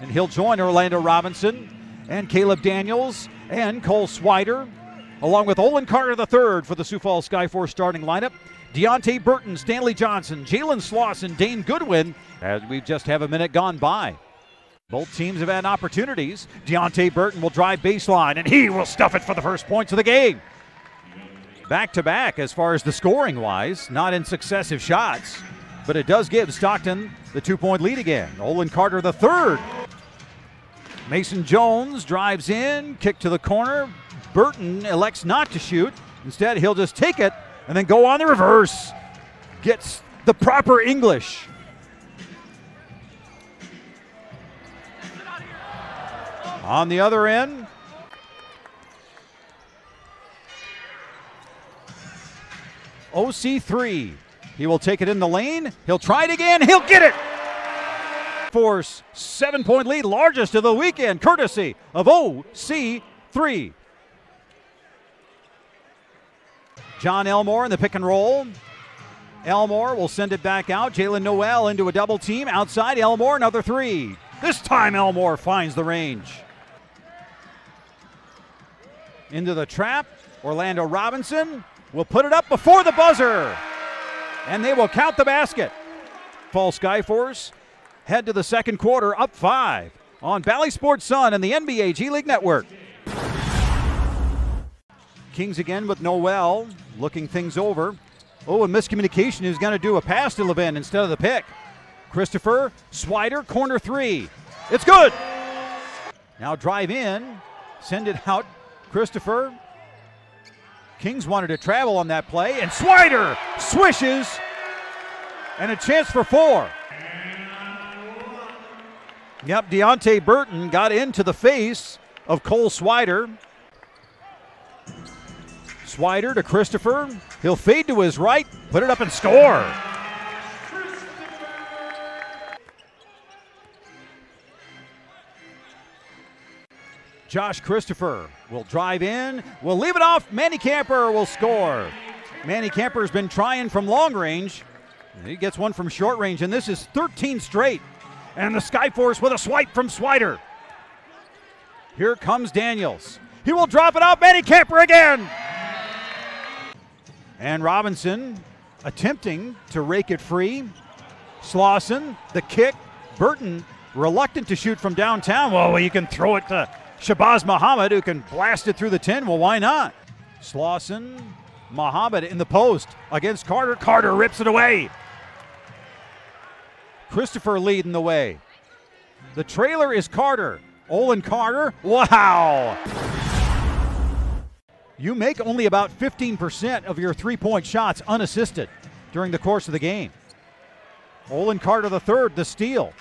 And he'll join Orlando Robinson and Caleb Daniels and Cole Swider, along with Olin Carter III for the Sioux Falls Skyforce starting lineup. Deonte Burton, Stanley Johnson, Jalen Slawson, Dane Goodwin, as we just have a minute gone by. Both teams have had opportunities. Deonte Burton will drive baseline, and he will stuff it for the first points of the game. Back to back as far as the scoring wise, not in successive shots, but it does give Stockton the two point lead again. Olin Carter the third. Mason Jones drives in, kick to the corner. Burton elects not to shoot. Instead, he'll just take it and then go on the reverse. Gets the proper English. On the other end, OC3. He will take it in the lane. He'll try it again. He'll get it. Force seven point lead, largest of the weekend, courtesy of OC3. John Elmore in the pick and roll. Elmore will send it back out. Jalen Noel into a double team. Outside, Elmore, another three. This time, Elmore finds the range. Into the trap. Orlando Robinson will put it up before the buzzer. And they will count the basket. Fall Skyforce head to the second quarter, up five on Bally Sports Sun and the NBA G League Network. Kings again with Noel looking things over. Oh, a miscommunication is going to do a pass to Levin instead of the pick. Christopher Swider, corner three. It's good. Now drive in, send it out. Christopher. Kings wanted to travel on that play, and Swider swishes, and a chance for four. Yep, Deonte Burton got into the face of Cole Swider. Swider to Christopher. He'll fade to his right, put it up and score. Josh Christopher will drive in, will leave it off. Manny Camper will score. Manny Camper's been trying from long range. He gets one from short range, and this is 13 straight. And the Skyforce with a swipe from Swider. Here comes Daniels. He will drop it out. Manny Camper again. And Robinson attempting to rake it free. Slawson, the kick. Burton reluctant to shoot from downtown. Well, you can throw it to Shabazz Muhammad, who can blast it through the 10. Well, why not? Slawson, Muhammad in the post against Carter. Carter rips it away. Christopher leading the way. The trailer is Carter. Olin Carter. Wow. You make only about 15% of your three point shots unassisted during the course of the game. Olin Carter the third, the steal.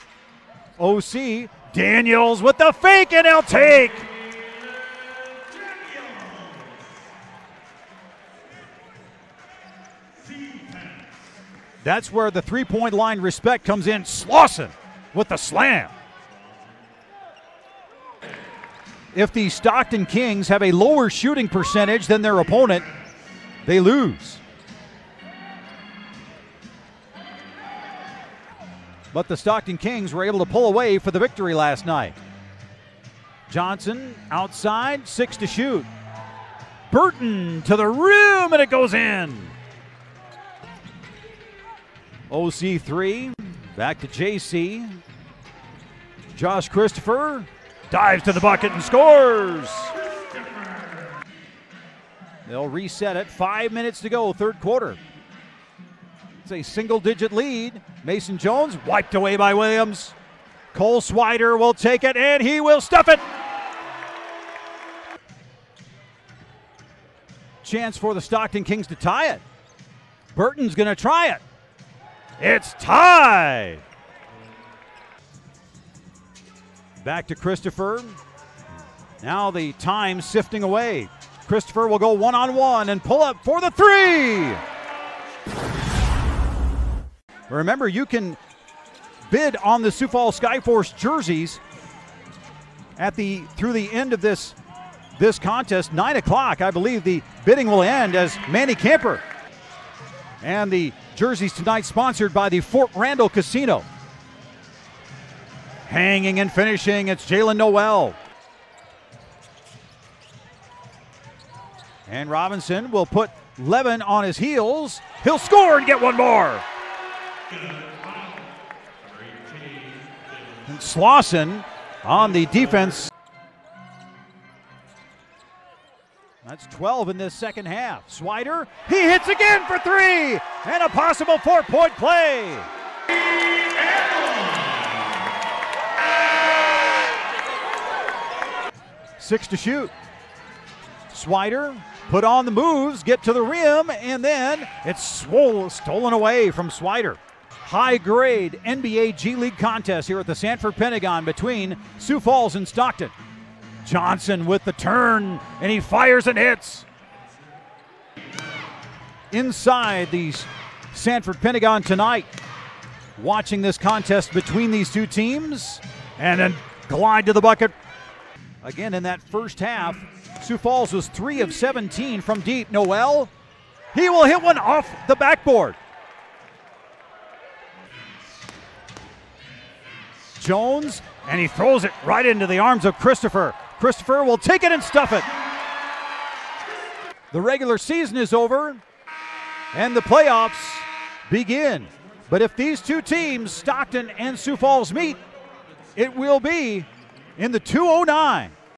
OC Daniels with the fake, and he'll take. That's where the three point line respect comes in. Slawson with the slam. If the Stockton Kings have a lower shooting percentage than their opponent, they lose. But the Stockton Kings were able to pull away for the victory last night. Johnson outside, six to shoot. Burton to the rim, and it goes in. OC3, back to JC. Josh Christopher dives to the bucket and scores. They'll reset it. Five minutes to go, third quarter. It's a single digit lead. Mason Jones wiped away by Williams. Cole Swider will take it and he will stuff it. Chance for the Stockton Kings to tie it. Burton's going to try it. It's tied. Back to Christopher. Now the time sifting away. Christopher will go one on one and pull up for the three. Remember, you can bid on the Sioux Falls Skyforce jerseys at the through the end of this this contest. Nine o'clock, I believe the bidding will end as Manny Camper and the jerseys tonight sponsored by the Fort Randall Casino. Hanging and finishing, it's Jalen Noel. And Robinson will put Levin on his heels. He'll score and get one more. And Slawson on the defense. That's 12 in this second half. Swider, he hits again for three, and a possible four point play. Six to shoot. Swider put on the moves, get to the rim, and then it's swole, stolen away from Swider. High grade NBA G League contest here at the Sanford Pentagon between Sioux Falls and Stockton. Johnson with the turn, and he fires and hits. Inside the Sanford Pentagon tonight, watching this contest between these two teams, and then glide to the bucket. Again, in that first half, Sioux Falls was 3 of 17 from deep. Noel, he will hit one off the backboard. Jones, and he throws it right into the arms of Christopher. Christopher will take it and stuff it. The regular season is over, and the playoffs begin. But if these two teams, Stockton and Sioux Falls, meet, it will be in the 209